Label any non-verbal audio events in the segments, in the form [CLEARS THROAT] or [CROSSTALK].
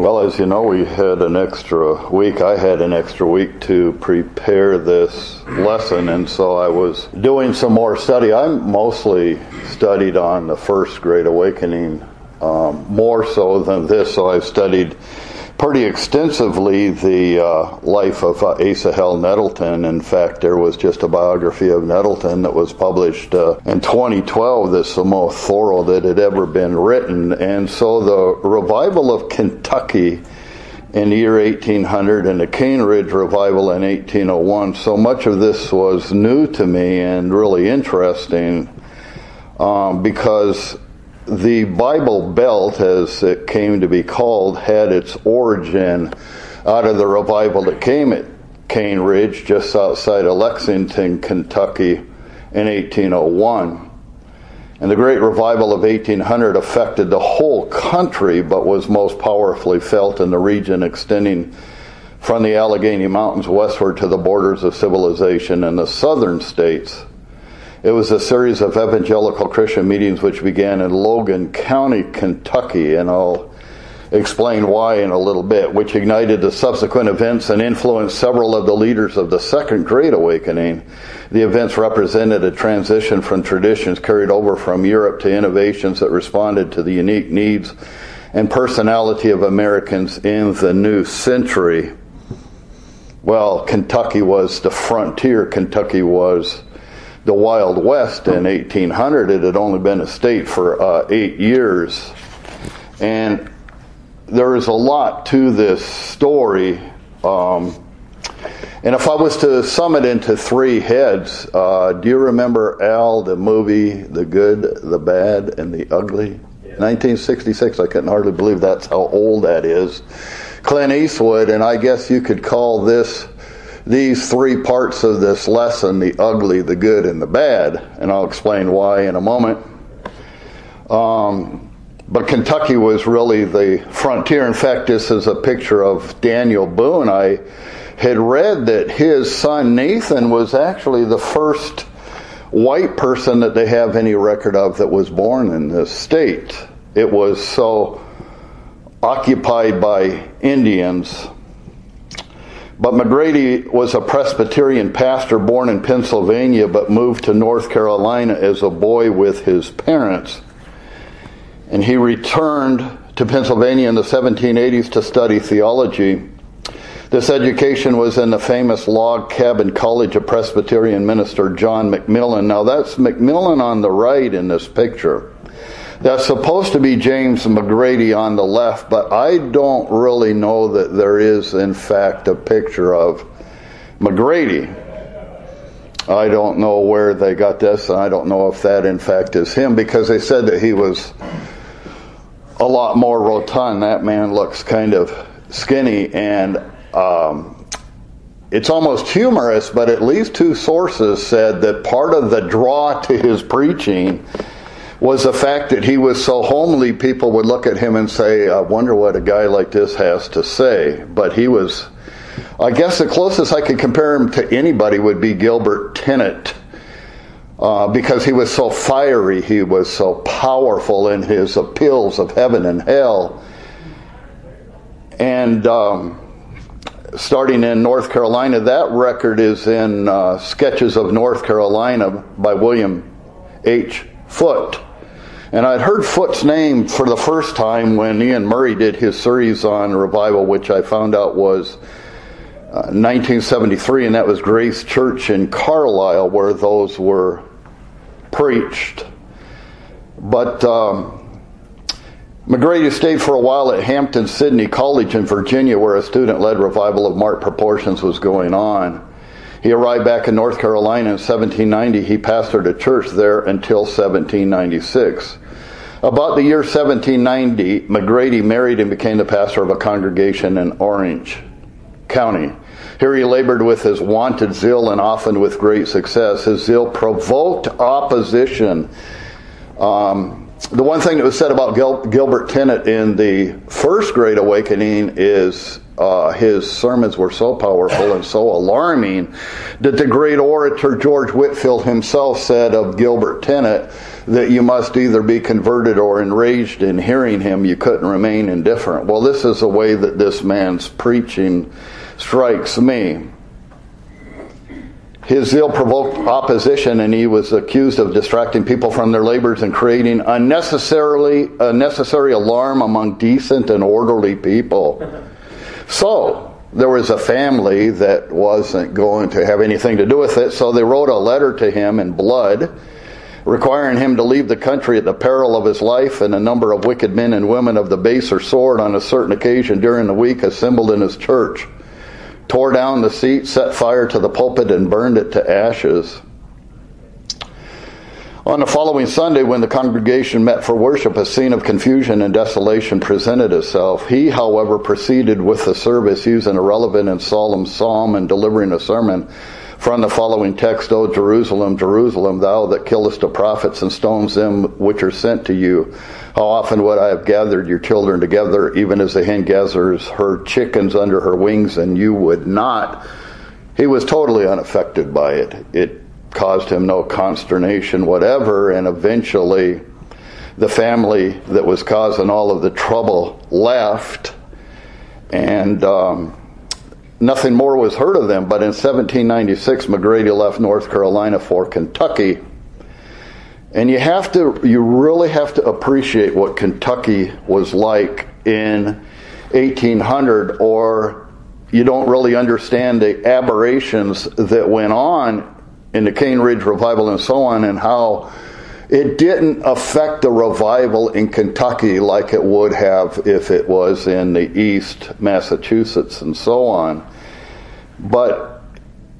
Well, as you know, we had an extra week. I had an extra week to prepare this lesson, and so I was doing some more study. I mostly studied on the first Great Awakening um, more so than this, so I've studied pretty extensively the uh, life of uh, Asahel Nettleton. In fact, there was just a biography of Nettleton that was published uh, in 2012 that's the most thorough that had ever been written. And so the revival of Kentucky in the year 1800 and the Cane Ridge revival in 1801, so much of this was new to me and really interesting um, because the Bible Belt, as it came to be called, had its origin out of the revival that came at Cane Ridge, just outside of Lexington, Kentucky, in 1801. And the great revival of 1800 affected the whole country, but was most powerfully felt in the region extending from the Allegheny Mountains westward to the borders of civilization in the southern states. It was a series of evangelical Christian meetings which began in Logan County, Kentucky, and I'll explain why in a little bit, which ignited the subsequent events and influenced several of the leaders of the Second Great Awakening. The events represented a transition from traditions carried over from Europe to innovations that responded to the unique needs and personality of Americans in the new century. Well, Kentucky was the frontier. Kentucky was the Wild West in 1800. It had only been a state for uh, eight years. And there is a lot to this story. Um, and if I was to sum it into three heads, uh, do you remember Al, the movie The Good, the Bad, and the Ugly? 1966. I couldn't hardly believe that's how old that is. Clint Eastwood, and I guess you could call this these three parts of this lesson the ugly, the good, and the bad. And I'll explain why in a moment. Um, but Kentucky was really the frontier. In fact, this is a picture of Daniel Boone. I had read that his son Nathan was actually the first white person that they have any record of that was born in this state. It was so occupied by Indians but McGready was a Presbyterian pastor born in Pennsylvania but moved to North Carolina as a boy with his parents. And he returned to Pennsylvania in the 1780s to study theology. This education was in the famous log cabin college of Presbyterian minister John McMillan. Now that's McMillan on the right in this picture. That's supposed to be James McGready on the left, but I don't really know that there is, in fact, a picture of McGready. I don't know where they got this, and I don't know if that, in fact, is him, because they said that he was a lot more rotund. That man looks kind of skinny, and um, it's almost humorous, but at least two sources said that part of the draw to his preaching was the fact that he was so homely, people would look at him and say, I wonder what a guy like this has to say. But he was, I guess the closest I could compare him to anybody would be Gilbert Tennent. Uh, because he was so fiery, he was so powerful in his appeals of heaven and hell. And um, starting in North Carolina, that record is in uh, Sketches of North Carolina by William H. Foote. And I'd heard Foote's name for the first time when Iain Murray did his series on revival, which I found out was uh, 1973, and that was Grace Church in Carlisle, where those were preached. But um, McGready stayed for a while at Hampden-Sydney College in Virginia, where a student led revival of marked proportions was going on. He arrived back in North Carolina in 1790. He pastored a church there until 1796. About the year 1790, McGready married and became the pastor of a congregation in Orange County. Here he labored with his wonted zeal and often with great success. His zeal provoked opposition um, the one thing that was said about Gil- Gilbert Tennent in the first Great Awakening is uh, his sermons were so powerful and so alarming that the great orator George Whitefield himself said of Gilbert Tennent that you must either be converted or enraged in hearing him. You couldn't remain indifferent. Well, this is the way that this man's preaching strikes me. His zeal provoked opposition, and he was accused of distracting people from their labors and creating unnecessarily unnecessary alarm among decent and orderly people. So there was a family that wasn't going to have anything to do with it, so they wrote a letter to him in blood, requiring him to leave the country at the peril of his life, and a number of wicked men and women of the baser sort on a certain occasion during the week assembled in his church tore down the seat, set fire to the pulpit, and burned it to ashes. On the following Sunday, when the congregation met for worship, a scene of confusion and desolation presented itself. He, however, proceeded with the service using a relevant and solemn psalm and delivering a sermon from the following text, O Jerusalem, Jerusalem, thou that killest the prophets and stones them which are sent to you. How often would I have gathered your children together, even as the hen gathers her chickens under her wings, and you would not? He was totally unaffected by it. It caused him no consternation whatever, and eventually the family that was causing all of the trouble left, and um, nothing more was heard of them. But in 1796, McGready left North Carolina for Kentucky. And you have to, you really have to appreciate what Kentucky was like in 1800, or you don't really understand the aberrations that went on in the Cane Ridge revival and so on, and how it didn't affect the revival in Kentucky like it would have if it was in the East, Massachusetts, and so on. But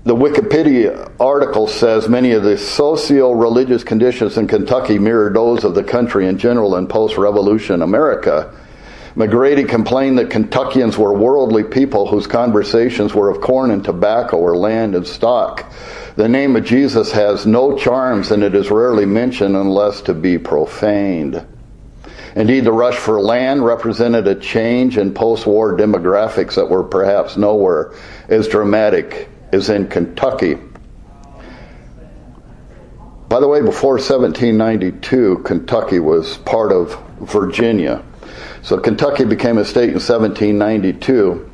the Wikipedia article says many of the socio religious conditions in Kentucky mirrored those of the country in general in post revolution America. McGready complained that Kentuckians were worldly people whose conversations were of corn and tobacco or land and stock. The name of Jesus has no charms and it is rarely mentioned unless to be profaned. Indeed, the rush for land represented a change in post war demographics that were perhaps nowhere as dramatic as in Kentucky. By the way, before 1792, Kentucky was part of Virginia. So Kentucky became a state in 1792.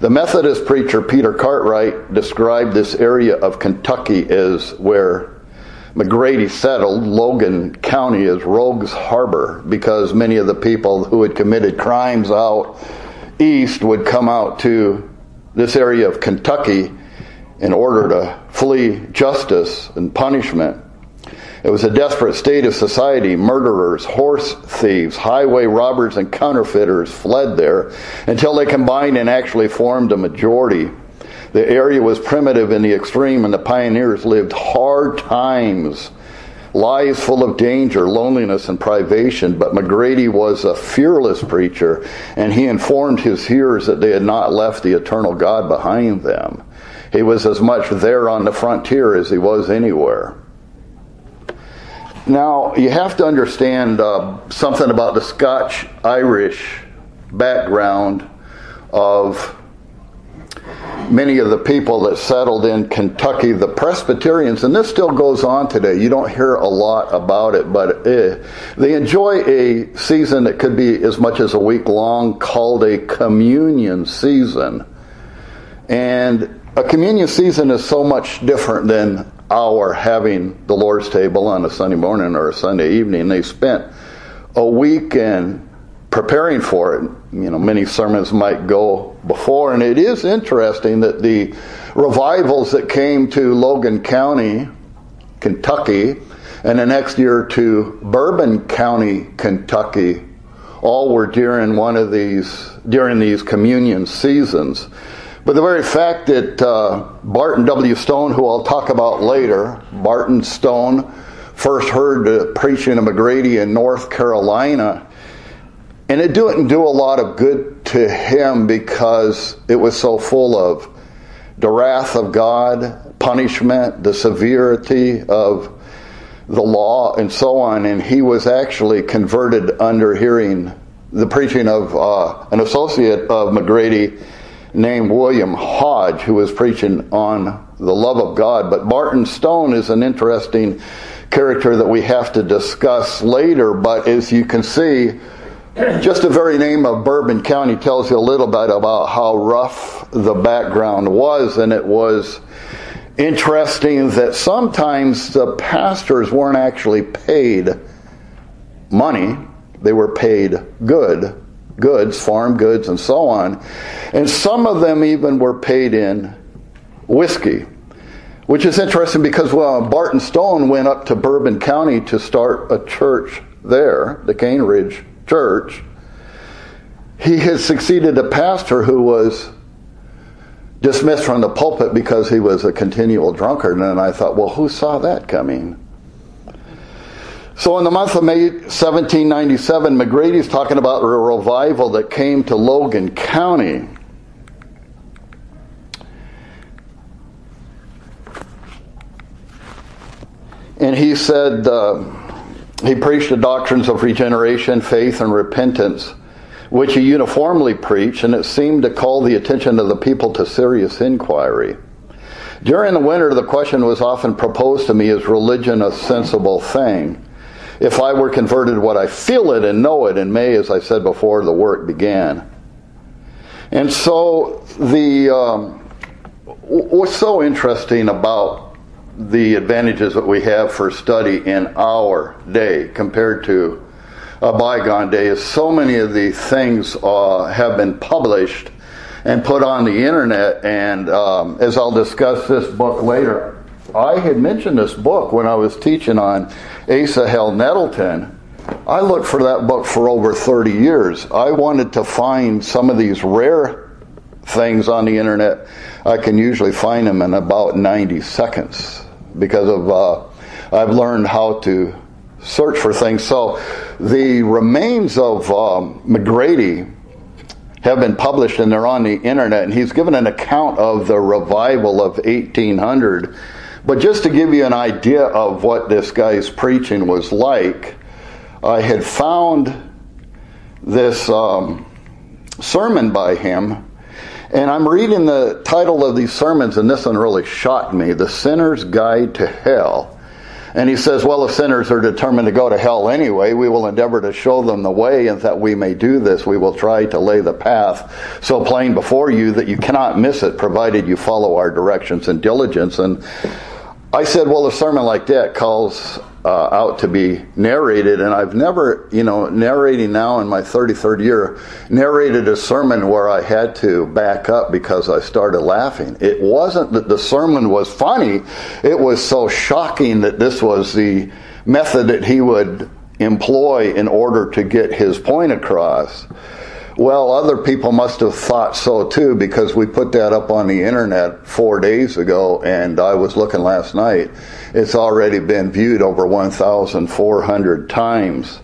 The Methodist preacher Peter Cartwright described this area of Kentucky as where McGready settled Logan County as Rogues Harbor because many of the people who had committed crimes out east would come out to this area of Kentucky in order to flee justice and punishment. It was a desperate state of society. Murderers, horse thieves, highway robbers, and counterfeiters fled there until they combined and actually formed a majority. The area was primitive in the extreme, and the pioneers lived hard times, lives full of danger, loneliness, and privation. But McGready was a fearless preacher, and he informed his hearers that they had not left the eternal God behind them. He was as much there on the frontier as he was anywhere. Now, you have to understand uh, something about the Scotch Irish background of many of the people that settled in Kentucky, the Presbyterians, and this still goes on today. You don't hear a lot about it, but eh, they enjoy a season that could be as much as a week long called a communion season. And a communion season is so much different than our having the Lord's table on a Sunday morning or a Sunday evening. They spent a weekend preparing for it. You know, many sermons might go before, and it is interesting that the revivals that came to Logan County, Kentucky, and the next year to Bourbon County, Kentucky, all were during one of these during these communion seasons. But the very fact that uh, Barton W. Stone, who I'll talk about later, Barton Stone, first heard the preaching of McGready in North Carolina, and it didn't do a lot of good to him because it was so full of the wrath of God, punishment, the severity of the law and so on, and he was actually converted under hearing the preaching of uh, an associate of McGready named William Hodge, who was preaching on the love of God. But Barton Stone is an interesting character that we have to discuss later. But as you can see, just the very name of Bourbon County tells you a little bit about how rough the background was, and it was interesting that sometimes the pastors weren't actually paid money, they were paid good goods, farm goods, and so on. And some of them even were paid in whiskey, which is interesting because well, Barton Stone went up to Bourbon County to start a church there, the Cane Ridge Church. He had succeeded a pastor who was dismissed from the pulpit because he was a continual drunkard. And I thought, well, who saw that coming? So in the month of May 1797, McGready's talking about a revival that came to Logan County. And he said, uh, he preached the doctrines of regeneration, faith, and repentance which he uniformly preached, and it seemed to call the attention of the people to serious inquiry. During the winter, the question was often proposed to me is religion a sensible thing? If I were converted, would I feel it and know it? In May, as I said before, the work began. And so, the um, what's so interesting about the advantages that we have for study in our day compared to a bygone day is so many of the things uh, have been published and put on the internet. And um, as I'll discuss this book later, I had mentioned this book when I was teaching on Asa Asahel Nettleton. I looked for that book for over 30 years. I wanted to find some of these rare things on the internet. I can usually find them in about 90 seconds because of uh, I've learned how to search for things. So the remains of um, McGready have been published and they're on the internet, and he's given an account of the revival of 1800. But just to give you an idea of what this guy's preaching was like, I had found this um, sermon by him, and I'm reading the title of these sermons, and this one really shocked me The Sinner's Guide to Hell. And he says, Well, if sinners are determined to go to hell anyway, we will endeavor to show them the way, and that we may do this, we will try to lay the path so plain before you that you cannot miss it, provided you follow our directions and diligence. And I said, Well, a sermon like that calls uh, out to be narrated, and I've never, you know, narrating now in my 33rd year, narrated a sermon where I had to back up because I started laughing. It wasn't that the sermon was funny, it was so shocking that this was the method that he would employ in order to get his point across. Well, other people must have thought so too because we put that up on the internet four days ago and I was looking last night. It's already been viewed over 1,400 times.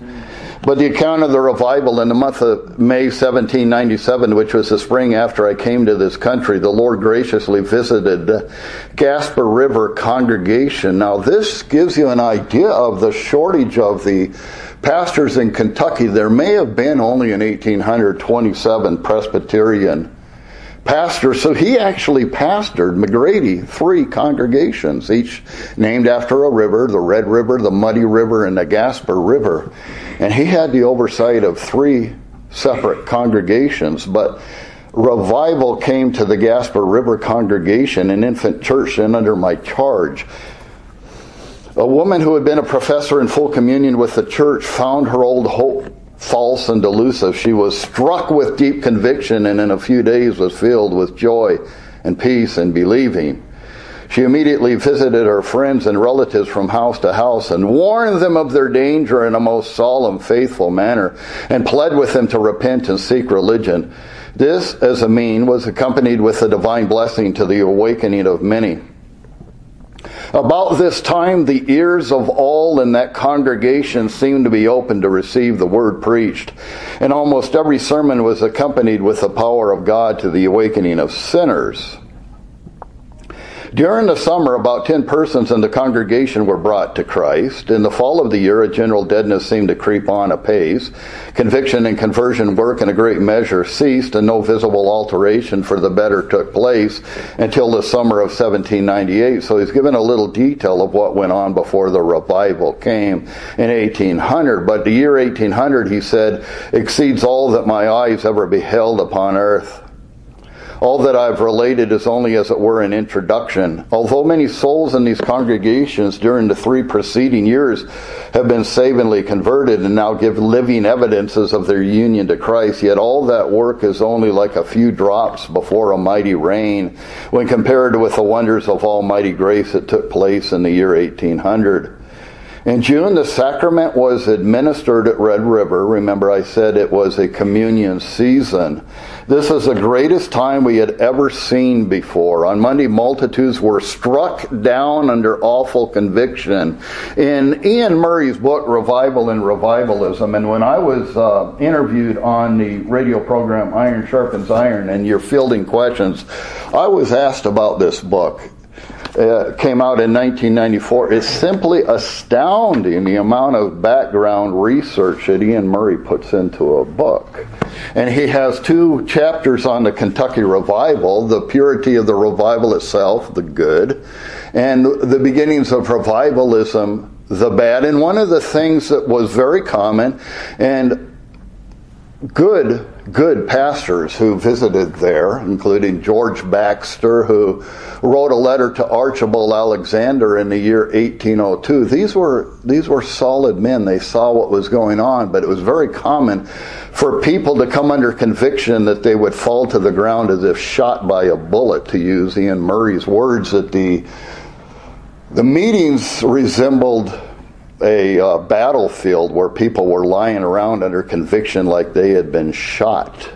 But the account of the revival in the month of May 1797, which was the spring after I came to this country, the Lord graciously visited the Gasper River congregation. Now, this gives you an idea of the shortage of the pastors in Kentucky, there may have been only an 1827 Presbyterian pastor. So he actually pastored McGready three congregations, each named after a river the Red River, the Muddy River, and the Gasper River. And he had the oversight of three separate congregations. But revival came to the Gasper River congregation, an infant church, and under my charge. A woman who had been a professor in full communion with the church found her old hope false and delusive. She was struck with deep conviction and in a few days was filled with joy and peace and believing. She immediately visited her friends and relatives from house to house and warned them of their danger in a most solemn, faithful manner and pled with them to repent and seek religion. This, as a mean, was accompanied with a divine blessing to the awakening of many. About this time, the ears of all in that congregation seemed to be open to receive the word preached, and almost every sermon was accompanied with the power of God to the awakening of sinners. During the summer, about 10 persons in the congregation were brought to Christ. In the fall of the year, a general deadness seemed to creep on apace. Conviction and conversion work in a great measure ceased, and no visible alteration for the better took place until the summer of 1798. So he's given a little detail of what went on before the revival came in 1800. But the year 1800, he said, exceeds all that my eyes ever beheld upon earth. All that I've related is only, as it were, an introduction. Although many souls in these congregations during the three preceding years have been savingly converted and now give living evidences of their union to Christ, yet all that work is only like a few drops before a mighty rain when compared with the wonders of almighty grace that took place in the year 1800. In June, the sacrament was administered at Red River. Remember, I said it was a communion season. This is the greatest time we had ever seen before. On Monday, multitudes were struck down under awful conviction. In Iain Murray's book, Revival and Revivalism, and when I was uh, interviewed on the radio program Iron Sharpens Iron, and you're fielding questions, I was asked about this book uh, came out in 1994. is simply astounding the amount of background research that Iain Murray puts into a book. And he has two chapters on the Kentucky revival the purity of the revival itself, the good, and the beginnings of revivalism, the bad. And one of the things that was very common and good good pastors who visited there, including George Baxter, who wrote a letter to Archibald Alexander in the year 1802. These were these were solid men. They saw what was going on, but it was very common for people to come under conviction that they would fall to the ground as if shot by a bullet, to use Iain Murray's words. That the the meetings resembled a uh, battlefield where people were lying around under conviction like they had been shot.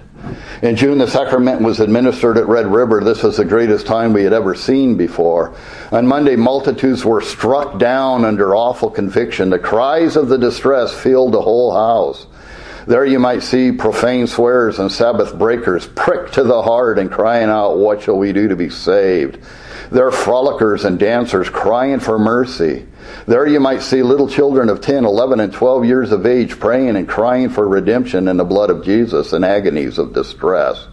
In June, the sacrament was administered at Red River. This was the greatest time we had ever seen before. On Monday, multitudes were struck down under awful conviction. The cries of the distress filled the whole house. There you might see profane swearers and Sabbath breakers pricked to the heart and crying out, What shall we do to be saved? There are frolickers and dancers crying for mercy. There you might see little children of 10, 11, and 12 years of age praying and crying for redemption in the blood of Jesus in agonies of distress.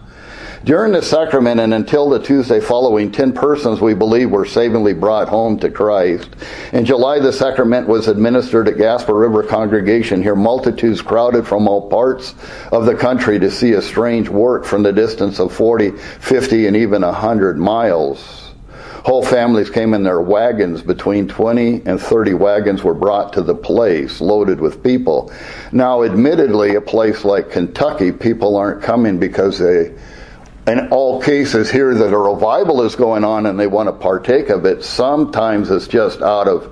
During the sacrament and until the Tuesday following, 10 persons we believe were savingly brought home to Christ. In July, the sacrament was administered at Gasper River Congregation. Here, multitudes crowded from all parts of the country to see a strange work from the distance of 40, 50, and even 100 miles. Whole families came in their wagons. Between 20 and 30 wagons were brought to the place, loaded with people. Now, admittedly, a place like Kentucky, people aren't coming because they, in all cases, hear that a revival is going on and they want to partake of it. Sometimes it's just out of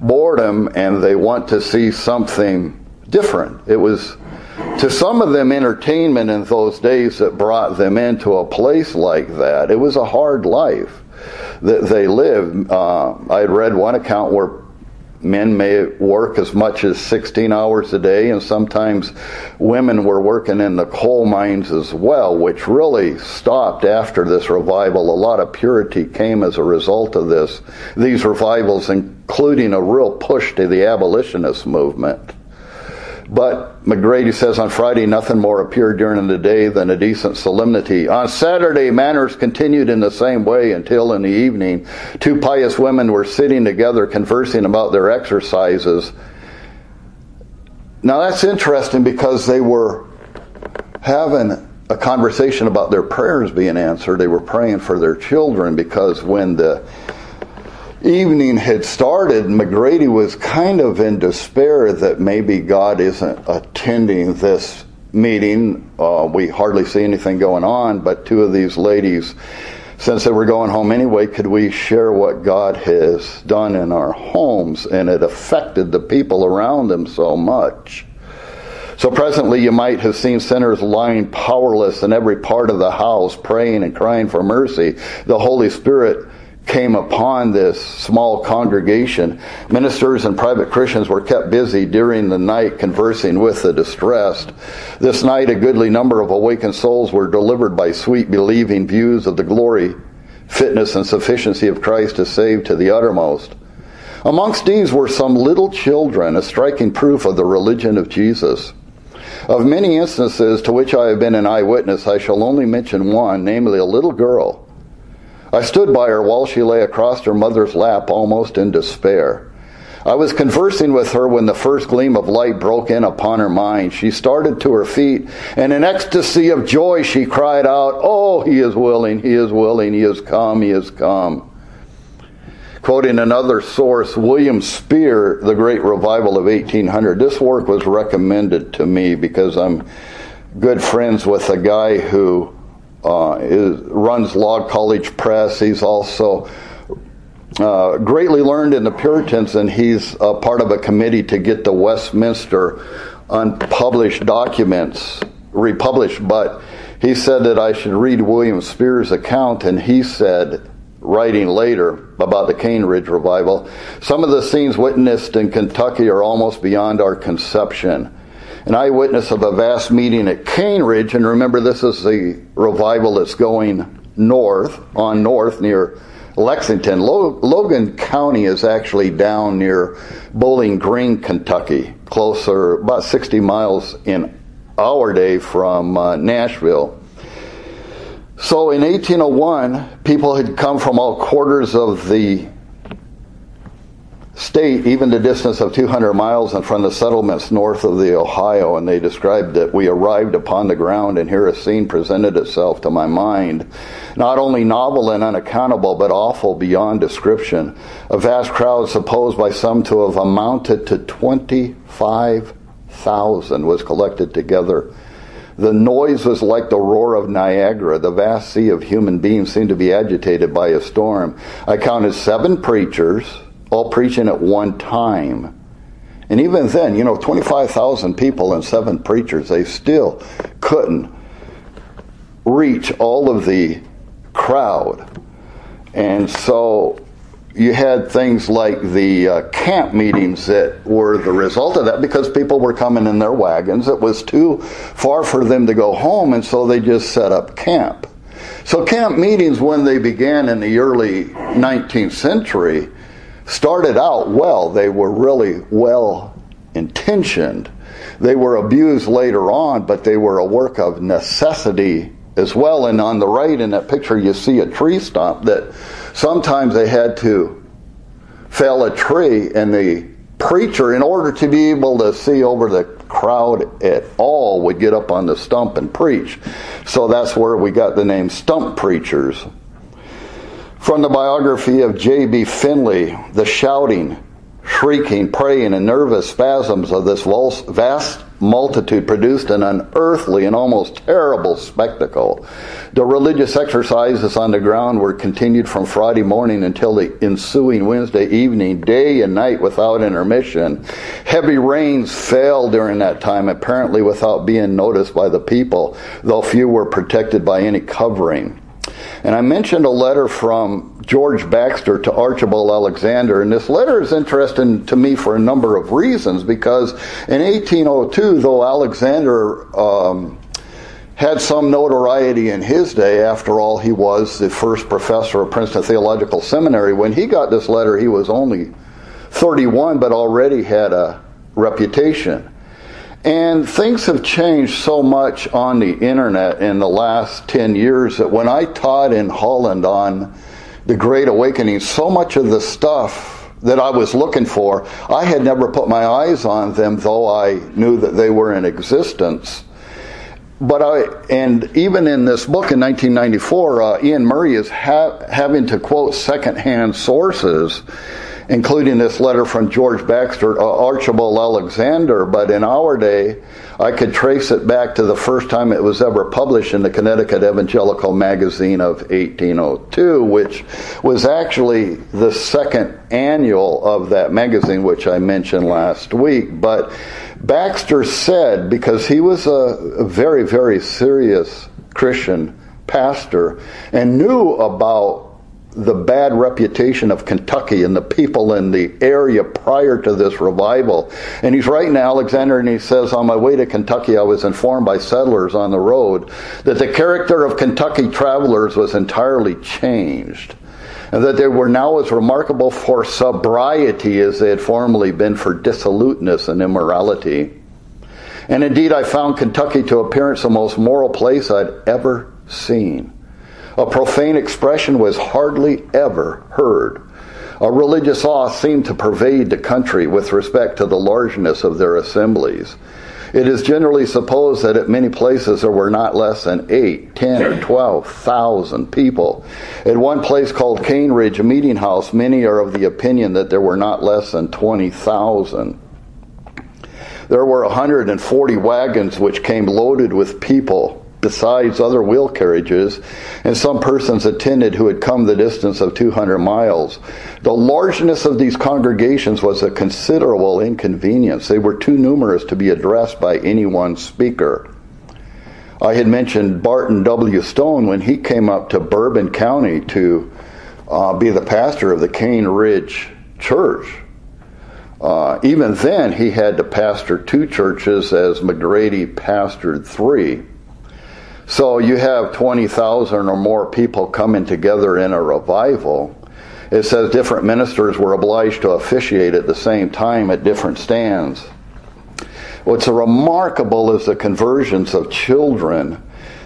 boredom and they want to see something different. It was to some of them entertainment in those days that brought them into a place like that. It was a hard life that they live. Uh, I had read one account where men may work as much as 16 hours a day, and sometimes women were working in the coal mines as well, which really stopped after this revival. A lot of purity came as a result of this. These revivals, including a real push to the abolitionist movement. But McGready says on Friday, nothing more appeared during the day than a decent solemnity. On Saturday, manners continued in the same way until in the evening. Two pious women were sitting together conversing about their exercises. Now that's interesting because they were having a conversation about their prayers being answered. They were praying for their children because when the evening had started, McGready was kind of in despair that maybe God isn't attending this meeting. Uh, we hardly see anything going on, but two of these ladies, since they were going home anyway, could we share what God has done in our homes? And it affected the people around them so much. So presently you might have seen sinners lying powerless in every part of the house, praying and crying for mercy. The Holy Spirit came upon this small congregation, ministers and private Christians were kept busy during the night conversing with the distressed. This night, a goodly number of awakened souls were delivered by sweet, believing views of the glory fitness and sufficiency of Christ to save to the uttermost. Amongst these were some little children, a striking proof of the religion of Jesus. Of many instances to which I have been an eyewitness, I shall only mention one, namely a little girl. I stood by her while she lay across her mother's lap almost in despair. I was conversing with her when the first gleam of light broke in upon her mind. She started to her feet, and in ecstasy of joy she cried out, Oh, he is willing, he is willing, he has come, he has come. Quoting another source, William Speer, The Great Revival of 1800, this work was recommended to me because I'm good friends with a guy who uh, is, runs Log College Press. He's also uh, greatly learned in the Puritans, and he's a part of a committee to get the Westminster unpublished documents republished. But he said that I should read William Speer's account, and he said, writing later about the Cane Ridge revival, some of the scenes witnessed in Kentucky are almost beyond our conception. An eyewitness of a vast meeting at Cane Ridge, and remember, this is the revival that's going north, on north near Lexington. Logan County is actually down near Bowling Green, Kentucky, closer, about 60 miles in our day from uh, Nashville. So in 1801, people had come from all quarters of the state, even the distance of 200 miles, and from the settlements north of the Ohio, and they described that we arrived upon the ground, and here a scene presented itself to my mind, not only novel and unaccountable, but awful beyond description. A vast crowd, supposed by some to have amounted to 25,000, was collected together. The noise was like the roar of Niagara. The vast sea of human beings seemed to be agitated by a storm. I counted seven preachers all preaching at one time. And even then, you know, 25,000 people and seven preachers, they still couldn't reach all of the crowd. And so you had things like the uh, camp meetings that were the result of that because people were coming in their wagons. It was too far for them to go home, and so they just set up camp. So, camp meetings, when they began in the early 19th century, started out well. They were really well intentioned. They were abused later on, but they were a work of necessity as well. And on the right in that picture, you see a tree stump that sometimes they had to fell a tree, and the preacher, in order to be able to see over the crowd at all, would get up on the stump and preach. So that's where we got the name stump preachers. From the biography of J.B. Finley, the shouting, shrieking, praying, and nervous spasms of this vast multitude produced an unearthly and almost terrible spectacle. The religious exercises on the ground were continued from Friday morning until the ensuing Wednesday evening, day and night without intermission. Heavy rains fell during that time, apparently without being noticed by the people, though few were protected by any covering. And I mentioned a letter from George Baxter to Archibald Alexander, and this letter is interesting to me for a number of reasons because in 1802, though Alexander um, had some notoriety in his day, after all, he was the first professor of Princeton Theological Seminary. When he got this letter, he was only 31, but already had a reputation. And things have changed so much on the internet in the last 10 years that when I taught in Holland on the Great Awakening, so much of the stuff that I was looking for, I had never put my eyes on them, though I knew that they were in existence. But I, and even in this book in 1994, uh, Iain Murray is ha- having to quote secondhand sources including this letter from George Baxter, uh, Archibald Alexander, but in our day, I could trace it back to the first time it was ever published in the Connecticut Evangelical Magazine of 1802, which was actually the second annual of that magazine, which I mentioned last week. But Baxter said, because he was a, a very, very serious Christian pastor and knew about the bad reputation of Kentucky and the people in the area prior to this revival. And he's writing to Alexander and he says, On my way to Kentucky, I was informed by settlers on the road that the character of Kentucky travelers was entirely changed. And that they were now as remarkable for sobriety as they had formerly been for dissoluteness and immorality. And indeed, I found Kentucky to appearance the most moral place I'd ever seen. A profane expression was hardly ever heard. A religious awe seemed to pervade the country with respect to the largeness of their assemblies. It is generally supposed that at many places there were not less than eight, ten, or twelve thousand people. At one place called Cane Ridge Meeting House, many are of the opinion that there were not less than twenty thousand. There were 140 wagons which came loaded with people besides other wheel carriages, and some persons attended who had come the distance of 200 miles. The largeness of these congregations was a considerable inconvenience. They were too numerous to be addressed by any one speaker. I had mentioned Barton W. Stone when he came up to Bourbon County to uh, be the pastor of the Cane Ridge Church. Uh, even then, he had to pastor two churches as McGready pastored three. So you have 20,000 or more people coming together in a revival. It says different ministers were obliged to officiate at the same time at different stands. What's remarkable is the conversions of children.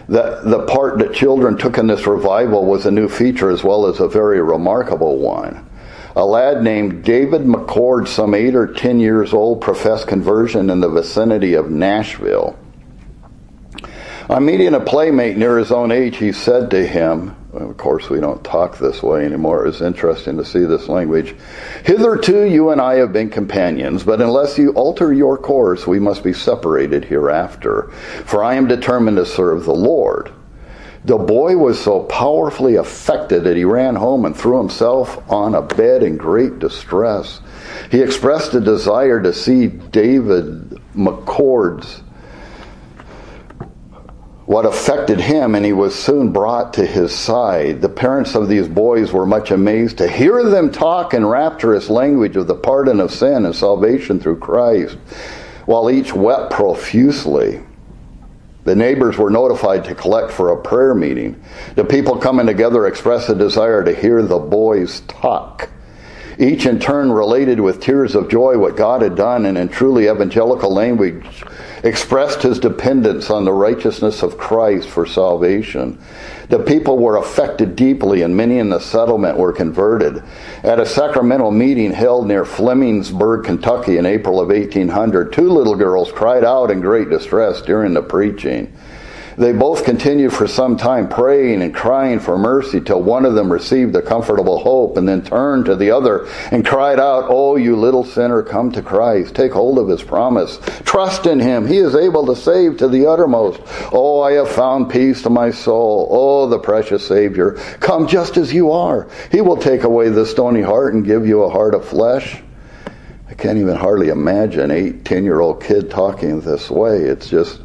The, the part that children took in this revival was a new feature as well as a very remarkable one. A lad named David McCord, some eight or ten years old, professed conversion in the vicinity of Nashville. On meeting a playmate near his own age, he said to him, of course, we don't talk this way anymore. It was interesting to see this language. Hitherto, you and I have been companions, but unless you alter your course, we must be separated hereafter. For I am determined to serve the Lord. The boy was so powerfully affected that he ran home and threw himself on a bed in great distress. He expressed a desire to see David McCord's what affected him, and he was soon brought to his side. The parents of these boys were much amazed to hear them talk in rapturous language of the pardon of sin and salvation through Christ, while each wept profusely. The neighbors were notified to collect for a prayer meeting. The people coming together expressed a desire to hear the boys talk. Each in turn related with tears of joy what God had done and in truly evangelical language expressed his dependence on the righteousness of Christ for salvation. The people were affected deeply, and many in the settlement were converted. At a sacramental meeting held near Flemingsburg, Kentucky in April of 1800, two little girls cried out in great distress during the preaching. They both continued for some time praying and crying for mercy till one of them received a comfortable hope and then turned to the other and cried out, Oh, you little sinner, come to Christ. Take hold of his promise. Trust in him. He is able to save to the uttermost. Oh, I have found peace to my soul. Oh, the precious Savior. Come just as you are. He will take away the stony heart and give you a heart of flesh. I can't even hardly imagine eight, ten year old kid talking this way. It's just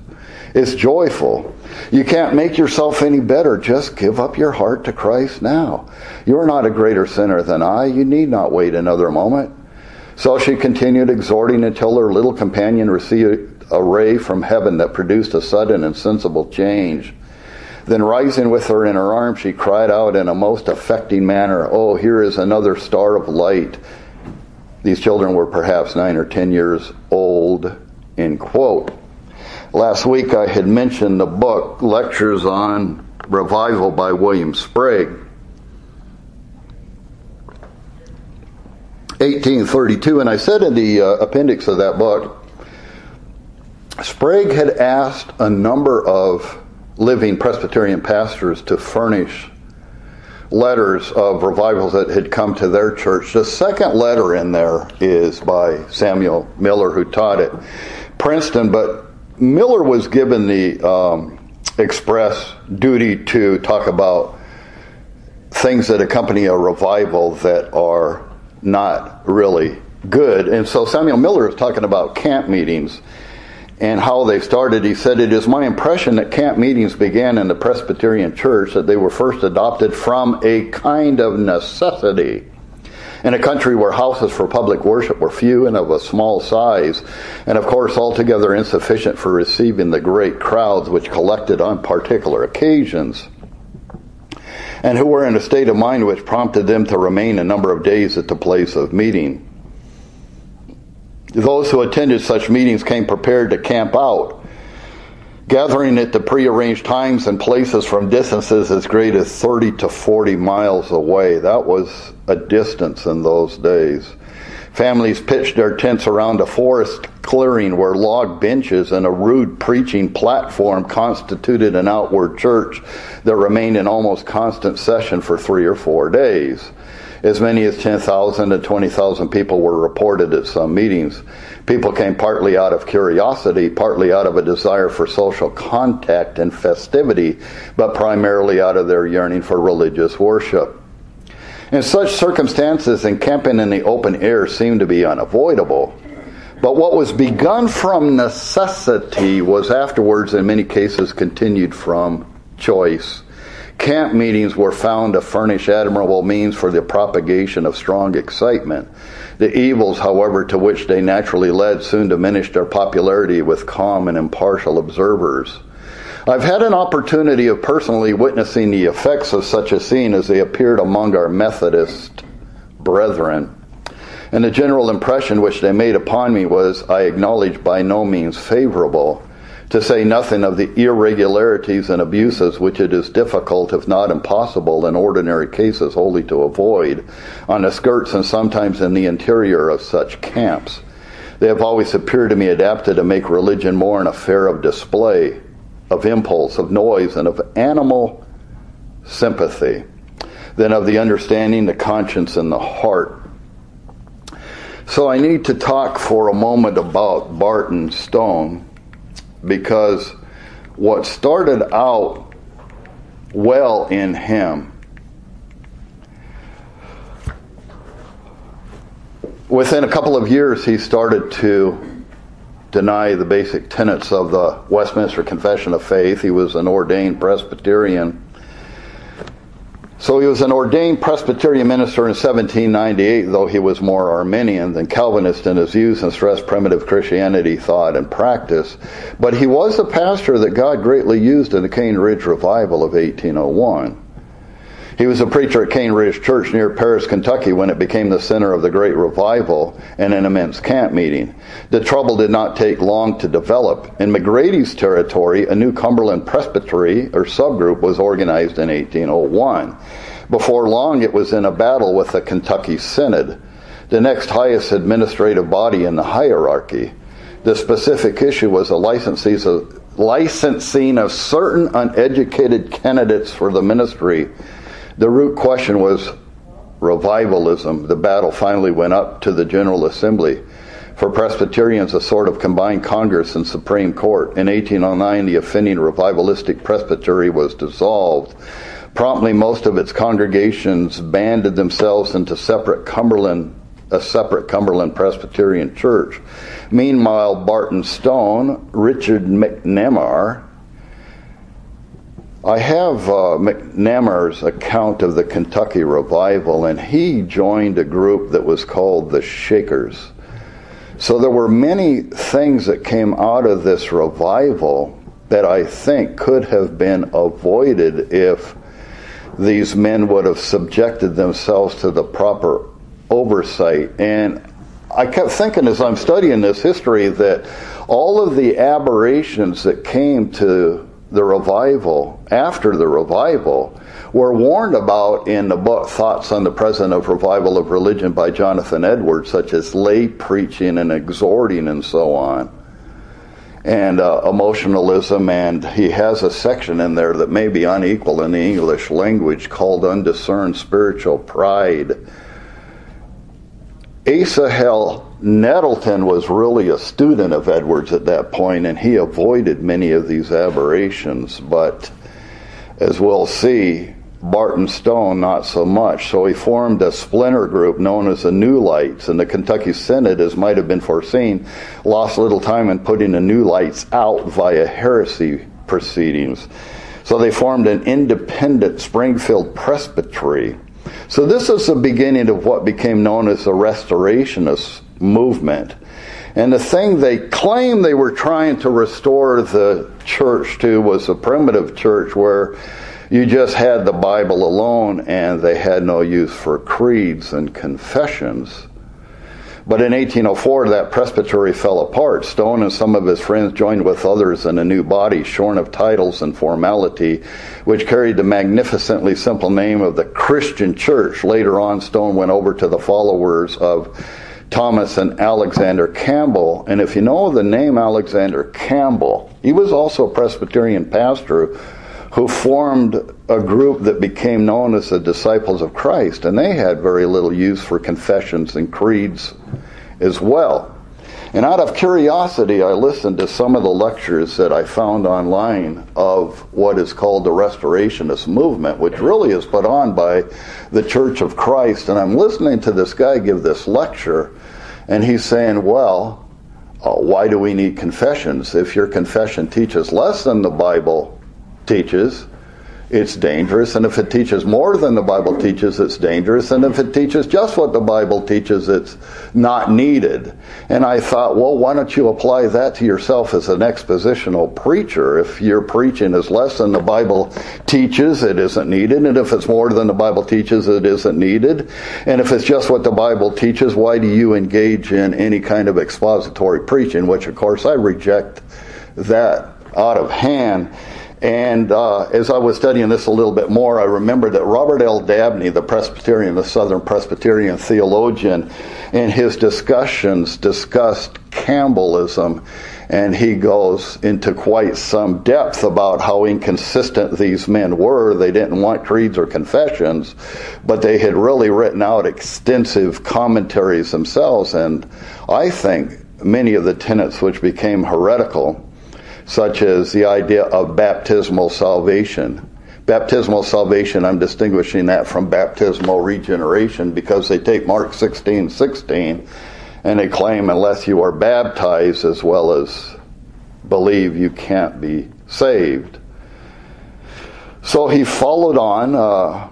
it's joyful. You can't make yourself any better. Just give up your heart to Christ now. You're not a greater sinner than I. You need not wait another moment. So she continued exhorting until her little companion received a ray from heaven that produced a sudden and sensible change. Then rising with her in her arms, she cried out in a most affecting manner, Oh, here is another star of light. These children were perhaps nine or ten years old, end quote. Last week I had mentioned the book Lectures on Revival by William Sprague. 1832, and I said in the uh, appendix of that book, Sprague had asked a number of living Presbyterian pastors to furnish letters of revivals that had come to their church. The second letter in there is by Samuel Miller, who taught at Princeton, but Miller was given the um, express duty to talk about things that accompany a revival that are not really good. And so Samuel Miller is talking about camp meetings. and how they started, he said, It is my impression that camp meetings began in the Presbyterian Church, that they were first adopted from a kind of necessity. In a country where houses for public worship were few and of a small size, and of course altogether insufficient for receiving the great crowds which collected on particular occasions, and who were in a state of mind which prompted them to remain a number of days at the place of meeting. Those who attended such meetings came prepared to camp out, gathering at the prearranged times and places from distances as great as 30 to 40 miles away. That was a distance in those days. Families pitched their tents around a forest clearing where log benches and a rude preaching platform constituted an outward church that remained in almost constant session for three or four days. As many as 10,000 to 20,000 people were reported at some meetings. People came partly out of curiosity, partly out of a desire for social contact and festivity, but primarily out of their yearning for religious worship. In such circumstances, encamping in the open air seemed to be unavoidable. But what was begun from necessity was afterwards, in many cases, continued from choice. Camp meetings were found to furnish admirable means for the propagation of strong excitement. The evils, however, to which they naturally led soon diminished their popularity with calm and impartial observers. I've had an opportunity of personally witnessing the effects of such a scene as they appeared among our Methodist brethren. And the general impression which they made upon me was, I acknowledge, by no means favorable to say nothing of the irregularities and abuses which it is difficult, if not impossible, in ordinary cases wholly to avoid on the skirts and sometimes in the interior of such camps. They have always appeared to me adapted to make religion more an affair of display, of impulse, of noise, and of animal sympathy than of the understanding, the conscience, and the heart. So I need to talk for a moment about Barton Stone because what started out well in him within a couple of years he started to deny the basic tenets of the Westminster Confession of Faith. He was an ordained Presbyterian so he was an ordained Presbyterian minister in 1798, though he was more Arminian than Calvinist in his views and stressed primitive Christianity thought and practice. But he was the pastor that God greatly used in the Cane Ridge revival of 1801. He was a preacher at Cane Ridge Church near Paris, Kentucky when it became the center of the Great Revival and an immense camp meeting. The trouble did not take long to develop. In McGready's territory, a new Cumberland Presbytery or subgroup was organized in 1801. Before long, it was in a battle with the Kentucky Synod, the next highest administrative body in the hierarchy. The specific issue was the licensing of certain uneducated candidates for the ministry the root question was revivalism. The battle finally went up to the General Assembly. For Presbyterians, a sort of combined Congress and Supreme Court. In 1809, the offending revivalistic presbytery was dissolved. Promptly, most of its congregations banded themselves into separate Cumberland, a separate Cumberland Presbyterian church. Meanwhile, Barton Stone, Richard McNemar, I have uh, McNemar's account of the Kentucky revival, and he joined a group that was called the Shakers. So there were many things that came out of this revival that I think could have been avoided if these men would have subjected themselves to the proper oversight. And I kept thinking as I'm studying this history that all of the aberrations that came to the revival, after the revival, were warned about in the book Thoughts on the Present of Revival of Religion by Jonathan Edwards, such as lay preaching and exhorting and so on, and uh, emotionalism. And he has a section in there that may be unequal in the English language called Undiscerned Spiritual Pride. Asahel Nettleton was really a student of Edwards at that point, and he avoided many of these aberrations. But as we'll see, Barton Stone, not so much. So he formed a splinter group known as the New Lights, and the Kentucky Synod, as might have been foreseen, lost little time in putting the New Lights out via heresy proceedings. So they formed an independent Springfield Presbytery. So this is the beginning of what became known as the Restorationist movement. And the thing they claim they were trying to restore the church to was a primitive church where you just had the Bible alone and they had no use for creeds and confessions. But in 1804, that presbytery fell apart. Stone and some of his friends joined with others in a new body, shorn of titles and formality, which carried the magnificently simple name of the Christian Church. Later on, Stone went over to the followers of Thomas and Alexander Campbell. And if you know the name Alexander Campbell, he was also a Presbyterian pastor who formed a group that became known as the Disciples of Christ, and they had very little use for confessions and creeds as well. And out of curiosity, I listened to some of the lectures that I found online of what is called the Restorationist movement, which really is put on by the Church of Christ. And I'm listening to this guy give this lecture, and he's saying, Well, uh, why do we need confessions? If your confession teaches less than the Bible teaches, it's dangerous. And if it teaches more than the Bible teaches, it's dangerous. And if it teaches just what the Bible teaches, it's not needed. And I thought, well, why don't you apply that to yourself as an expositional preacher? If your preaching is less than the Bible teaches, it isn't needed. And if it's more than the Bible teaches, it isn't needed. And if it's just what the Bible teaches, why do you engage in any kind of expository preaching? Which, of course, I reject that out of hand. And uh, as I was studying this a little bit more, I remembered that Robert L. Dabney, the Presbyterian, the Southern Presbyterian theologian, in his discussions discussed Campbellism, and he goes into quite some depth about how inconsistent these men were. They didn't want creeds or confessions, but they had really written out extensive commentaries themselves, and I think many of the tenets which became heretical such as the idea of baptismal salvation. Baptismal salvation, I'm distinguishing that from baptismal regeneration because they take Mark 16 16 and they claim unless you are baptized as well as believe, you can't be saved. So he followed on uh,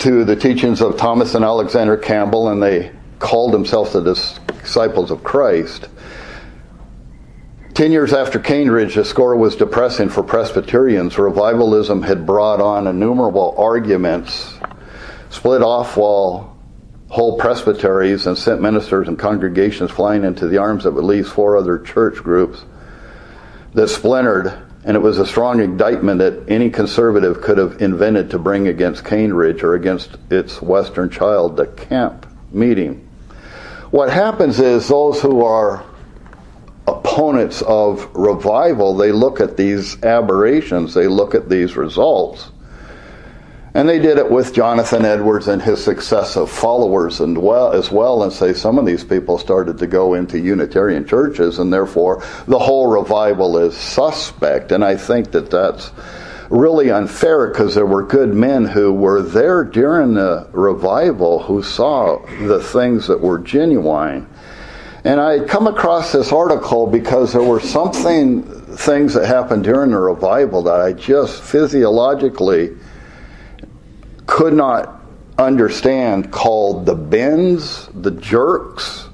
to the teachings of Thomas and Alexander Campbell, and they called themselves the disciples of Christ. Ten years after Cane Ridge, the score was depressing for Presbyterians. Revivalism had brought on innumerable arguments, split off while whole presbyteries and sent ministers and congregations flying into the arms of at least four other church groups that splintered, and it was a strong indictment that any conservative could have invented to bring against Cane Ridge or against its Western child, the camp meeting. What happens is those who are of revival, they look at these aberrations, they look at these results. And they did it with Jonathan Edwards and his successive followers and well, as well, and say some of these people started to go into Unitarian churches, and therefore the whole revival is suspect. And I think that that's really unfair because there were good men who were there during the revival who saw the things that were genuine and I had come across this article because there were something things that happened during the revival that I just physiologically could not understand called the bends, the jerks,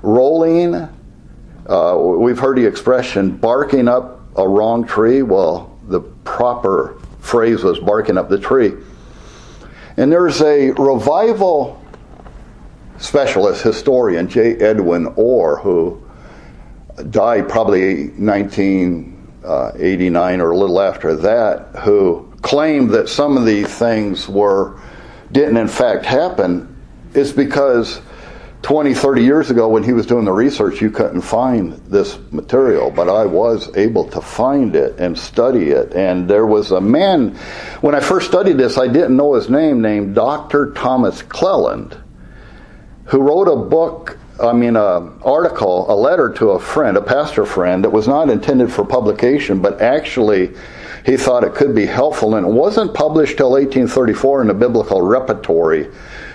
rolling. Uh, we've heard the expression barking up a wrong tree. Well, the proper phrase was barking up the tree. And there's a revival specialist historian J. Edwin Orr, who died probably 1989 or a little after that, who claimed that some of these things were didn't in fact happen, is because 20, 30 years ago when he was doing the research, you couldn't find this material, but I was able to find it and study it. And there was a man, when I first studied this, I didn't know his name, named Dr. Thomas Cleland who wrote a book, I mean, an article, a letter to a friend, a pastor friend, that was not intended for publication, but actually he thought it could be helpful, and it wasn't published till 1834 in the Biblical Repertory,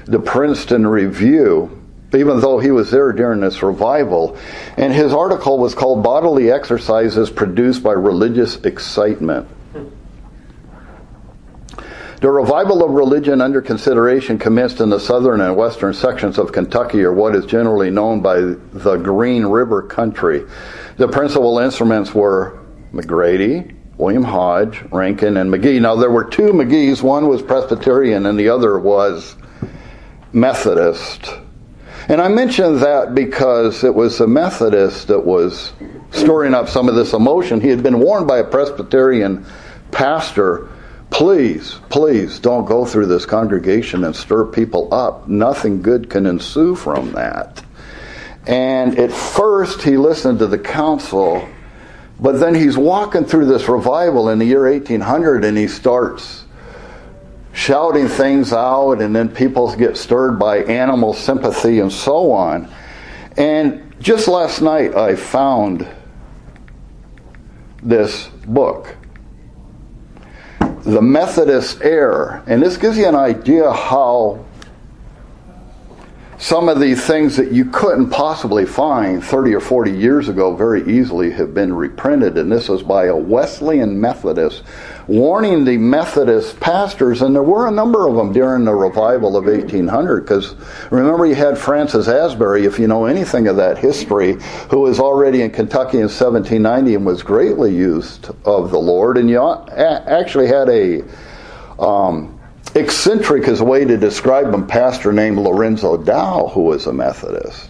the Princeton Review, even though he was there during this revival. And his article was called Bodily Exercises Produced by Religious Excitement. The revival of religion under consideration commenced in the southern and western sections of Kentucky, or what is generally known by the Green River country. The principal instruments were McGready, William Hodge, Rankin, and McGee. Now, there were two McGees. One was Presbyterian, and the other was Methodist. And I mention that because it was the Methodist that was stirring up some of this emotion. He had been warned by a Presbyterian pastor Please, please don't go through this congregation and stir people up. Nothing good can ensue from that. And at first, he listened to the counsel, but then he's walking through this revival in the year 1800 and he starts shouting things out, and then people get stirred by animal sympathy and so on. And just last night, I found this book the Methodist error. And this gives you an idea how some of these things that you couldn't possibly find 30 or 40 years ago very easily have been reprinted. And this was by a Wesleyan Methodist warning the Methodist pastors, and there were a number of them during the revival of 1800. Because remember, you had Francis Asbury, if you know anything of that history, who was already in Kentucky in 1790 and was greatly used of the Lord. And you actually had a um, eccentric, is a way to describe him, pastor named Lorenzo Dow, who was a Methodist.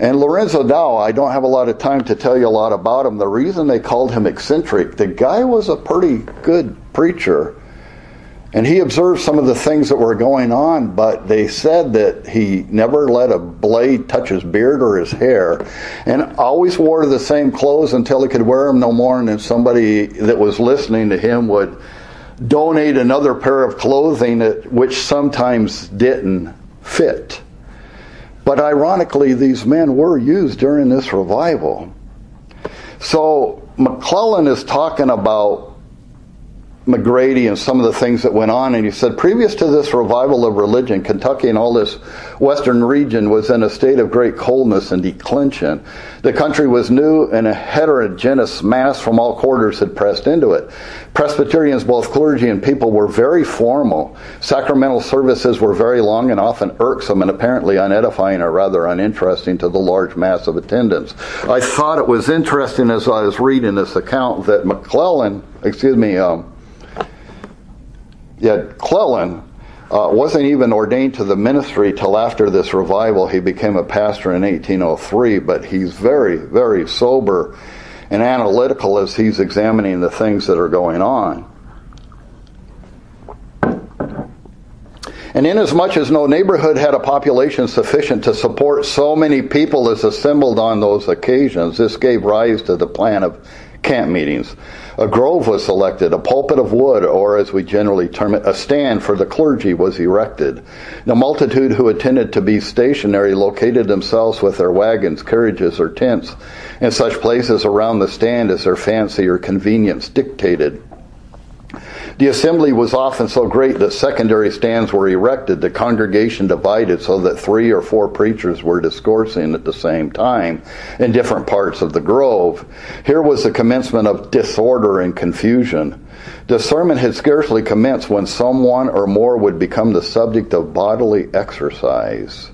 And Lorenzo Dow, I don't have a lot of time to tell you a lot about him. The reason they called him eccentric, the guy was a pretty good preacher. And he observed some of the things that were going on, but they said that he never let a blade touch his beard or his hair, and always wore the same clothes until he could wear them no more. And then somebody that was listening to him would donate another pair of clothing, which sometimes didn't fit. But ironically, these men were used during this revival. So McClellan is talking about McGready and some of the things that went on. And he said, previous to this revival of religion, Kentucky and all this western region was in a state of great coldness and declension. The country was new and a heterogeneous mass from all quarters had pressed into it. Presbyterians, both clergy and people, were very formal. Sacramental services were very long and often irksome and apparently unedifying or rather uninteresting to the large mass of attendants. I thought it was interesting as I was reading this account that McClellan, excuse me, um, Yet Cleland uh, wasn't even ordained to the ministry till after this revival. He became a pastor in 1803, but he's very, very sober and analytical as he's examining the things that are going on. And inasmuch as no neighborhood had a population sufficient to support so many people as assembled on those occasions, this gave rise to the plan of camp meetings. A grove was selected, a pulpit of wood, or as we generally term it, a stand for the clergy was erected. The multitude who attended to be stationary located themselves with their wagons, carriages, or tents in such places around the stand as their fancy or convenience dictated. The assembly was often so great that secondary stands were erected, the congregation divided so that three or four preachers were discoursing at the same time in different parts of the grove. Here was the commencement of disorder and confusion. The sermon had scarcely commenced when someone or more would become the subject of bodily exercise.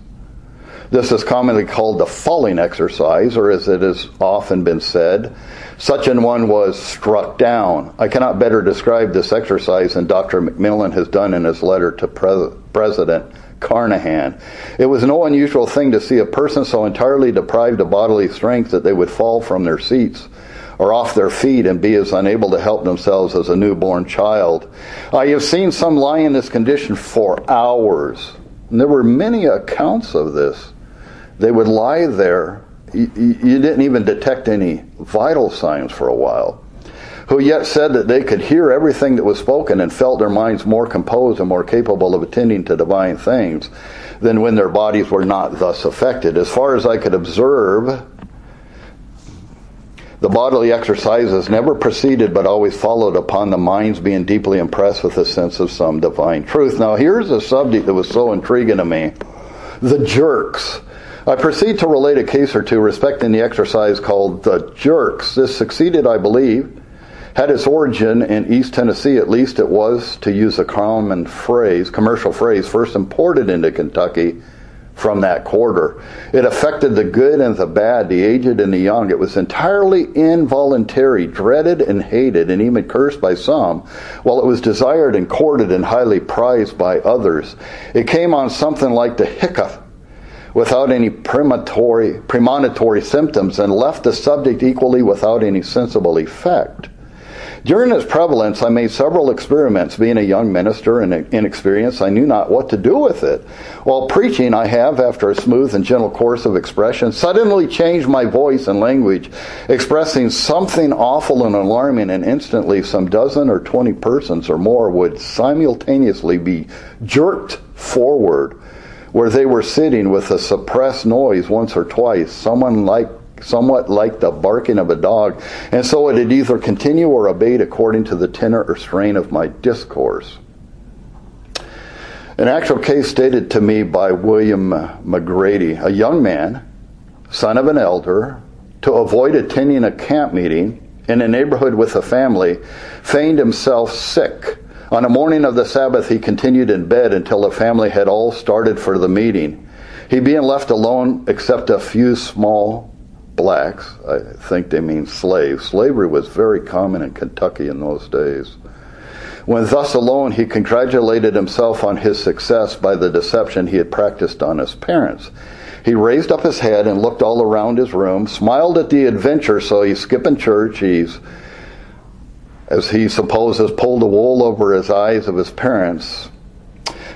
This is commonly called the falling exercise, or as it has often been said, such an one was struck down. I cannot better describe this exercise than Dr. McMillan has done in his letter to Pre- President Carnahan. It was no unusual thing to see a person so entirely deprived of bodily strength that they would fall from their seats or off their feet and be as unable to help themselves as a newborn child. I have seen some lie in this condition for hours. And there were many accounts of this. They would lie there you, didn't even detect any vital signs for a while who yet said that they could hear everything that was spoken and felt their minds more composed and more capable of attending to divine things than when their bodies were not thus affected. As far as I could observe, The bodily exercises never proceeded but always followed upon the mind's being deeply impressed with a sense of some divine truth. Now, here's a subject that was so intriguing to me the jerks. I proceed to relate a case or two respecting the exercise called the jerks. This succeeded, I believe, had its origin in East Tennessee, at least it was, to use a common phrase, commercial phrase, first imported into Kentucky from that quarter. It affected the good and the bad, the aged and the young. It was entirely involuntary, dreaded and hated, and even cursed by some, while it was desired and courted and highly prized by others. It came on something like the hiccup without any premonitory, premonitory symptoms and left the subject equally without any sensible effect. During its prevalence, I made several experiments. Being a young minister and inexperienced, I knew not what to do with it. While preaching, I have, after a smooth and gentle course of expression, suddenly changed my voice and language, expressing something awful and alarming, and instantly some dozen or twenty persons or more would simultaneously be jerked forward where they were sitting with a suppressed noise once or twice, someone like somewhat like the barking of a dog, and so it would either continue or abate according to the tenor or strain of my discourse. An actual case stated to me by William McGready, a young man, son of an elder, to avoid attending a camp meeting in a neighborhood with a family, feigned himself sick. On the morning of the Sabbath, he continued in bed until the family had all started for the meeting. He being left alone except a few small blacks. I think they mean slaves. Slavery was very common in Kentucky in those days. When thus alone, he congratulated himself on his success by the deception he had practiced on his parents. He raised up his head and looked all around his room, smiled at the adventure, so he's skipping church. He's, as he supposes, pulled the wool over his eyes of his parents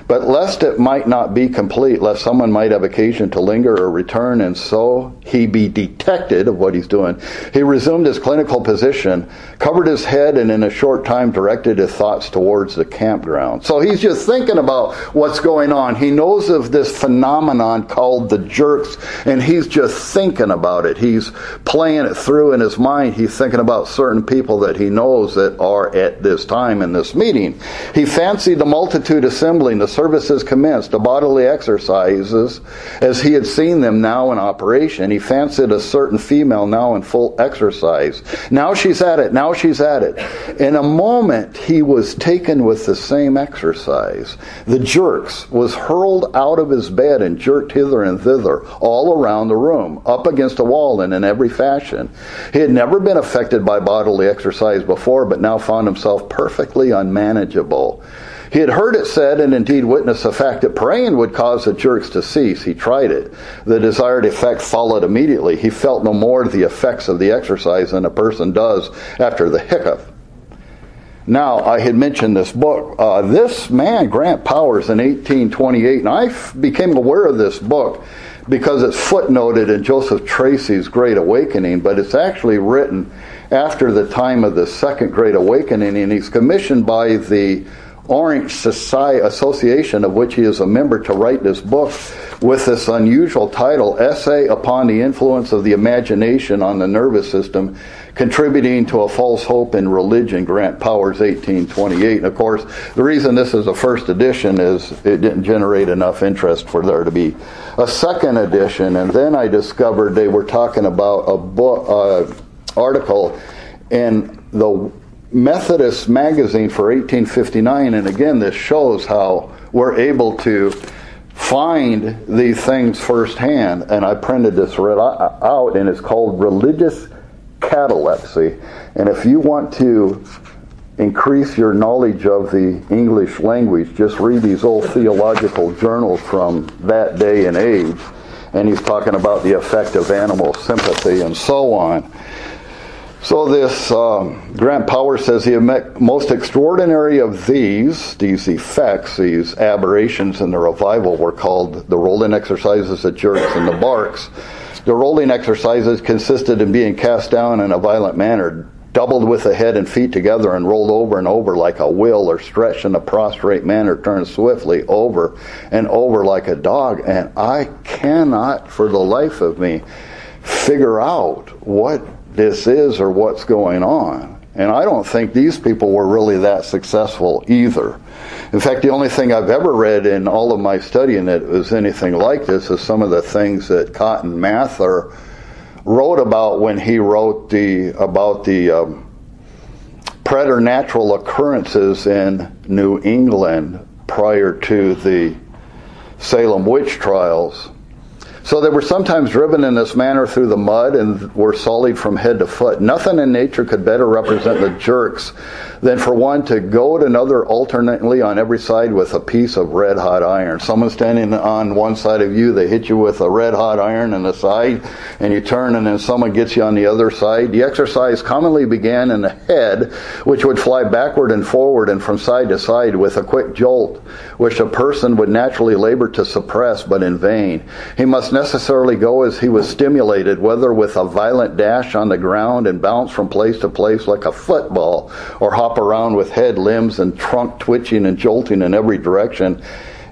but lest it might not be complete, lest someone might have occasion to linger or return, and so he be detected of what he's doing, he resumed his clinical position, covered his head, and in a short time directed his thoughts towards the campground. So he's just thinking about what's going on. He knows of this phenomenon called the jerks, and he's just thinking about it. He's playing it through in his mind. He's thinking about certain people that he knows that are at this time in this meeting. He fancied the multitude assembling, the services commenced, the bodily exercises, as he had seen them now in operation. He fancied a certain female now in full exercise. Now she's at it, now she's at it. In a moment, he was taken with the same exercise. The jerks was hurled out of his bed and jerked hither and thither, all around the room, up against a wall and in every fashion. He had never been affected by bodily exercise before, but now found himself perfectly unmanageable. He had heard it said and indeed witnessed the fact that praying would cause the jerks to cease. He tried it. The desired effect followed immediately. He felt no more the effects of the exercise than a person does after the hiccup. Now, I had mentioned this book. Uh, this man, Grant Powers, in 1828, and I became aware of this book because it's footnoted in Joseph Tracy's Great Awakening, but it's actually written after the time of the Second Great Awakening, and he's commissioned by the Orange Society Association, of which he is a member, to write this book with this unusual title, Essay upon the Influence of the Imagination on the Nervous System, Contributing to a False Hope in Religion, Grant Powers, 1828. And of course, the reason this is a first edition is it didn't generate enough interest for there to be a second edition. And then I discovered they were talking about a book, uh, article in the Methodist magazine for 1859, and again, this shows how we're able to find these things firsthand. And I printed this out, and it's called Religious Catalepsy. And if you want to increase your knowledge of the English language, just read these old theological journals from that day and age. And he's talking about the effect of animal sympathy and so on. So this um, Grant Power says the most extraordinary of these, these effects, these aberrations in the revival were called the rolling exercises at jerks and the barks. The rolling exercises consisted in being cast down in a violent manner, doubled with the head and feet together and rolled over and over like a will or stretched in a prostrate manner, turned swiftly over and over like a dog. And I cannot for the life of me figure out what this is or what's going on. And I don't think these people were really that successful either. In fact, the only thing I've ever read in all of my studying that was anything like this is some of the things that Cotton Mather wrote about when he wrote the about the um, preternatural occurrences in New England prior to the Salem witch trials. So they were sometimes driven in this manner through the mud and were sullied from head to foot. Nothing in nature could better represent the jerks than for one to goad another alternately on every side with a piece of red hot iron. Someone standing on one side of you, they hit you with a red hot iron in the side, and you turn, and then someone gets you on the other side. The exercise commonly began in the head, which would fly backward and forward and from side to side with a quick jolt, which a person would naturally labor to suppress, but in vain. He must necessarily go as he was stimulated, whether with a violent dash on the ground and bounce from place to place like a football, or hop around with head, limbs, and trunk twitching and jolting in every direction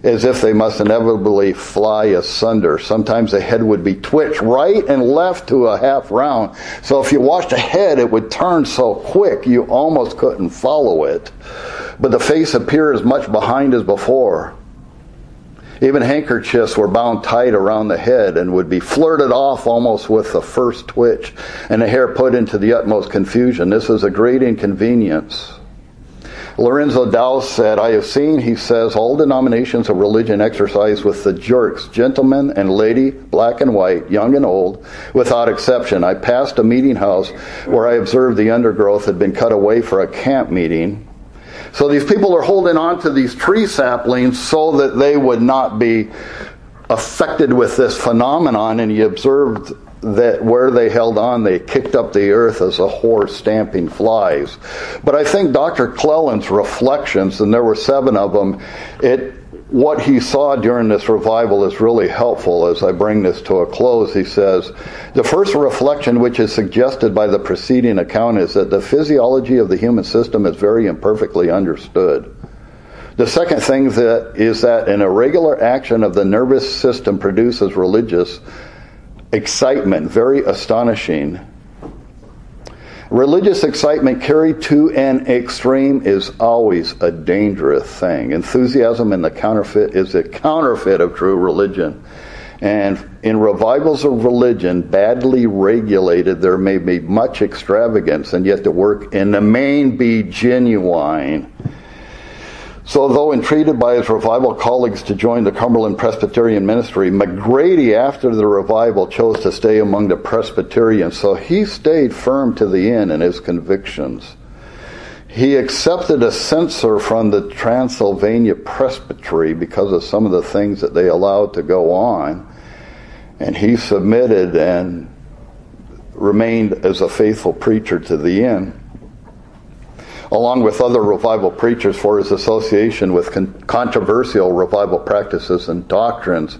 as if they must inevitably fly asunder. Sometimes the head would be twitched right and left to a half round. So if you watched a head, it would turn so quick you almost couldn't follow it. But the face appeared as much behind as before. Even handkerchiefs were bound tight around the head and would be flirted off almost with the first twitch, and the hair put into the utmost confusion. This is a great inconvenience. Lorenzo Dowse said, I have seen, he says, all denominations of religion exercise with the jerks, gentlemen and lady, black and white, young and old, without exception. I passed a meeting house where I observed the undergrowth had been cut away for a camp meeting so these people are holding on to these tree saplings so that they would not be affected with this phenomenon. And he observed that where they held on, they kicked up the earth as a horse stamping flies. But I think Dr. Cleland's reflections, and there were seven of them, it what he saw during this revival is really helpful as I bring this to a close. He says, The first reflection, which is suggested by the preceding account, is that the physiology of the human system is very imperfectly understood. The second thing that is that an irregular action of the nervous system produces religious excitement, very astonishing Religious excitement carried to an extreme is always a dangerous thing. Enthusiasm in the counterfeit is a counterfeit of true religion. And in revivals of religion, badly regulated, there may be much extravagance, and yet the work in the main be genuine. So, though entreated by his revival colleagues to join the Cumberland Presbyterian ministry, McGready, after the revival, chose to stay among the Presbyterians. So he stayed firm to the end in his convictions. He accepted a censor from the Transylvania Presbytery because of some of the things that they allowed to go on. And he submitted and remained as a faithful preacher to the end along with other revival preachers, for his association with con- controversial revival practices and doctrines.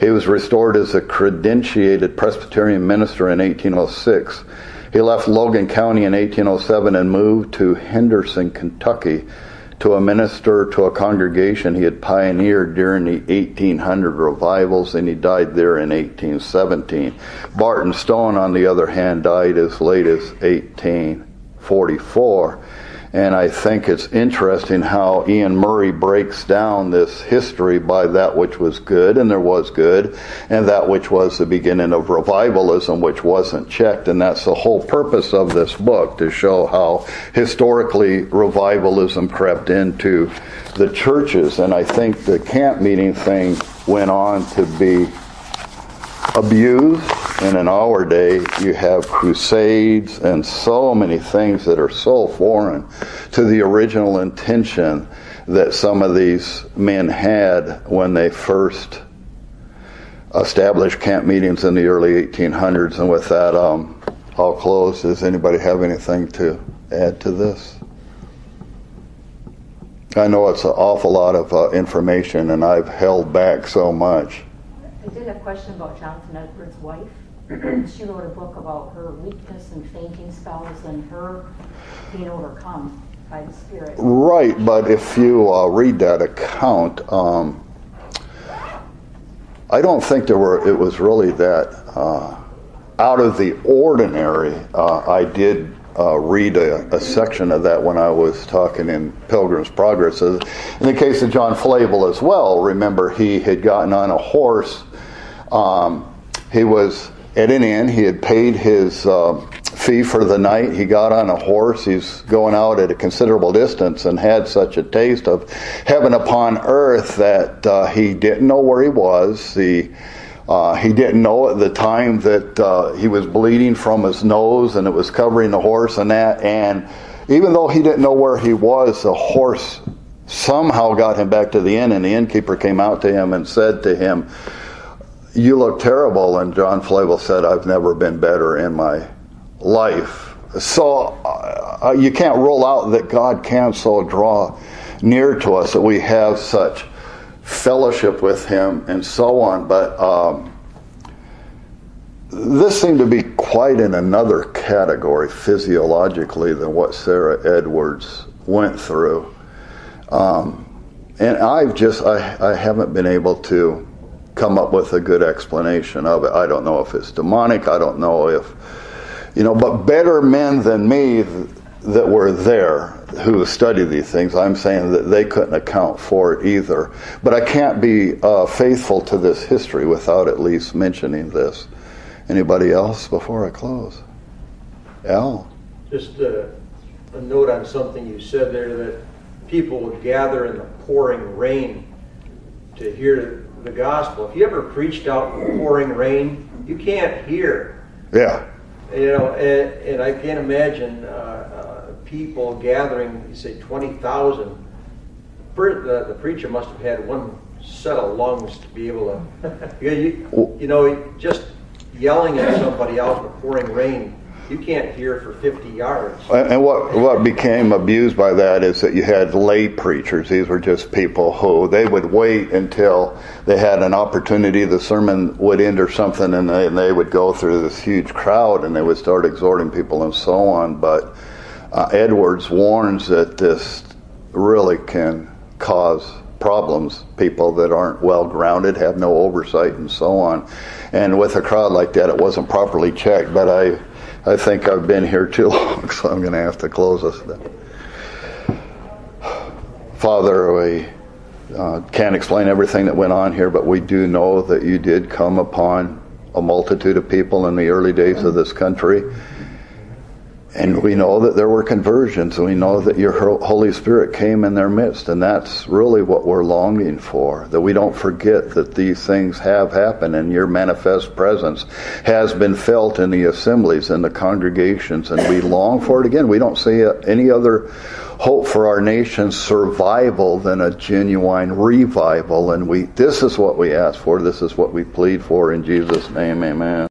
He was restored as a credentiated Presbyterian minister in 1806. He left Logan County in 1807 and moved to Henderson, Kentucky, to a minister to a congregation he had pioneered during the 1800 revivals, and he died there in 1817. Barton Stone, on the other hand, died as late as 1844. And I think it's interesting how Iain Murray breaks down this history by that which was good, and there was good, and that which was the beginning of revivalism, which wasn't checked. And that's the whole purpose of this book to show how historically revivalism crept into the churches. And I think the camp meeting thing went on to be abused. And in our day, you have crusades and so many things that are so foreign to the original intention that some of these men had when they first established camp meetings in the early 1800s. And with that, um, I'll close. Does anybody have anything to add to this? I know it's an awful lot of uh, information, and I've held back so much. I did have a question about Jonathan Edwards' wife. [CLEARS THROAT] she wrote a book about her weakness and fainting spells and her being overcome by the Spirit. Right, but if you uh, read that account, um, I don't think there were. It was really that uh, out of the ordinary, uh, I did uh, read a, a, section of that when I was talking in Pilgrim's Progress. In the case of John Flavel as well, remember he had gotten on a horse. Um, he was at an inn. He had paid his uh, fee for the night. He got on a horse. He's going out at a considerable distance and had such a taste of heaven upon earth that uh, he didn't know where he was. The uh, he didn't know at the time that uh, he was bleeding from his nose and it was covering the horse and that. And even though he didn't know where he was, the horse somehow got him back to the inn. And the innkeeper came out to him and said to him, You look terrible. And John Flavel said, I've never been better in my life. So uh, you can't rule out that God can so draw near to us that we have such fellowship with him and so on. But um, this seemed to be quite in another category physiologically than what Sarah Edwards went through. Um, and I've just, I, I haven't been able to come up with a good explanation of it. I don't know if it's demonic. I don't know if, you know, but better men than me that were there who study these things, I'm saying that they couldn't account for it either. But I can't be uh, faithful to this history without at least mentioning this. Anybody else before I close? Al? Just uh, a note on something you said there that people would gather in the pouring rain to hear the gospel. If you ever preached out in the pouring rain, you can't hear. Yeah. You know, and, and I can't imagine. Uh, people gathering, you say 20,000. The, the preacher must have had one set of lungs to be able to, [LAUGHS] you, you know, just yelling at somebody out in the pouring rain you can't hear for 50 yards. And what what became abused by that is that you had lay preachers. These were just people who they would wait until they had an opportunity, the sermon would end or something, and they, and they would go through this huge crowd and they would start exhorting people and so on. But uh, Edwards warns that this really can cause problems. People that aren't well grounded, have no oversight, and so on. And with a crowd like that, it wasn't properly checked. But I, I think I've been here too [LAUGHS] long, so I'm going to have to close this. Father, we uh, can't explain everything that went on here, but we do know that you did come upon a multitude of people in the early days of this country and we know that there were conversions, and we know that your Holy Spirit came in their midst, and that's really what we're longing for. That we don't forget that these things have happened, and your manifest presence has been felt in the assemblies and the congregations, and we long for it again. We don't see any other hope for our nation's survival than a genuine revival, and we this is what we ask for. This is what we plead for in Jesus' name. Amen.